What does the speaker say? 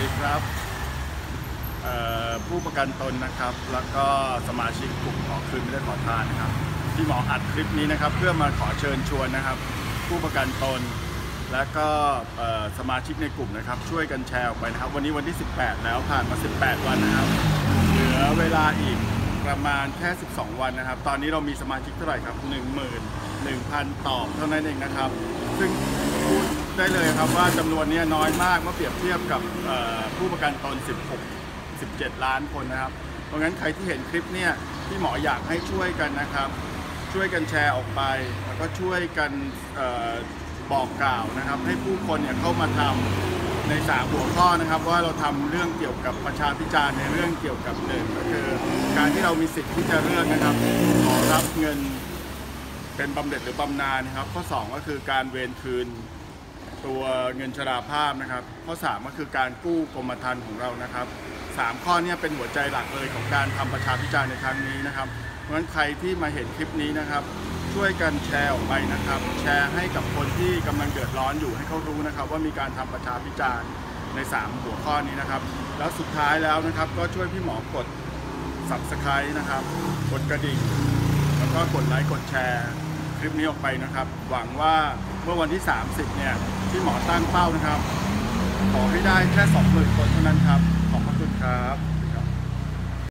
ดีครับผู้ประกันตนนะครับ แล้วก็สมาชิกกลุ่มขอคืนไม่ได้ขอทานนะครับ ที่หมออัดคลิปนี้นะครับ เพื่อมาขอเชิญชวนนะครับ ผู้ประกันตน และก็สมาชิกในกลุ่มนะครับ ช่วยกันแชร์ออกไปนะครับ วันนี้วันที่ 18 แล้วผ่านมา 18 วันนะครับ เหลือเวลาอีกประมาณแค่ 12 วันนะครับ ตอนนี้เรามีสมาชิกเท่าไหร่ครับ 11,000 ตอบเท่านั้นเองนะครับ ซึ่ง ได้เลยครับว่าจำนวนเนี้น้อยมากเมื่อเปรียบเทียบกับเอ่อผู้ประกันตน 16 17 ล้านคนนะครับ เพราะงั้นใครที่เห็นคลิปเนี่ยที่หมออยากให้ช่วยกันนะครับ ช่วยกันแชร์ออกไป แล้วก็ช่วยกันเออบอกกล่าวนะครับ ให้ผู้คนเนี่ยเข้ามาทำในสามหัวข้อนะครับ ว่าเราทำเรื่องเกี่ยวกับประชาพิจารณ์ในเรื่องเกี่ยวกับหนึ่งก็คือการที่เรามีสิทธิ์ที่จะเลือกนะครับขอรับเงิน เป็นบำเหน็จหรือบำนาญนะครับ ข้อ 2 ก็คือการเวรคืน ตัวเงินชราภาพนะครับ ข้อ 3 ก็คือการกู้กรมธรรม์ของเรานะครับ 3 ข้อนี้เป็นหัวใจหลักเลยของการทำประชาพิจารณ์ในครั้งนี้นะครับ เพราะฉะนั้นใครที่มาเห็นคลิปนี้นะครับ ช่วยกันแชร์ออกไปนะครับ แชร์ให้กับคนที่กำลังเดือดร้อนอยู่ให้เขารู้นะครับ ว่ามีการทำประชาพิจารณ์ใน 3 หัวข้อนี้นะครับ แล้วสุดท้ายแล้วนะครับ ก็ช่วยพี่หมอกด subscribe นะครับ กดกระดิ่งแล้วก็กดไลค์กดแชร์ คลิปนี้ออกไปนะครับ หวังว่าเมื่อวันที่ 30 เนี่ย ที่หมอตั้งเป้านะครับ ขอให้ได้แค่20,000คนเท่านั้นครับขอบพระคุณครับ